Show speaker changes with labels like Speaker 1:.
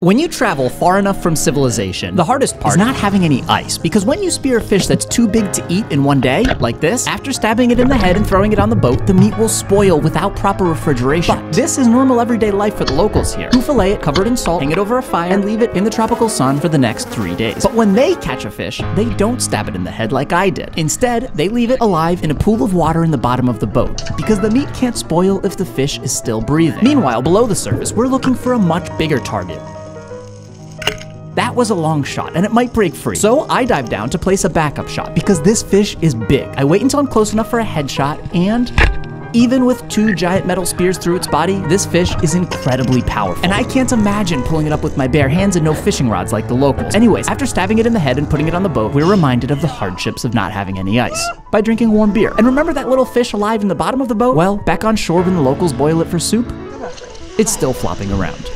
Speaker 1: When you travel far enough from civilization, the hardest part is not having any ice, because when you spear a fish that's too big to eat in one day, like this, after stabbing it in the head and throwing it on the boat, the meat will spoil without proper refrigeration. But this is normal everyday life for the locals here, who fillet it covered in salt, hang it over a fire, and leave it in the tropical sun for the next three days. But when they catch a fish, they don't stab it in the head like I did. Instead, they leave it alive in a pool of water in the bottom of the boat, because the meat can't spoil if the fish is still breathing. Meanwhile, below the surface, we're looking for a much bigger target. That was a long shot, and it might break free. So I dive down to place a backup shot, because this fish is big. I wait until I'm close enough for a headshot, and even with two giant metal spears through its body, this fish is incredibly powerful. And I can't imagine pulling it up with my bare hands and no fishing rods like the locals. Anyways, after stabbing it in the head and putting it on the boat, we're reminded of the hardships of not having any ice by drinking warm beer. And remember that little fish alive in the bottom of the boat? Well, back on shore when the locals boil it for soup, it's still flopping around.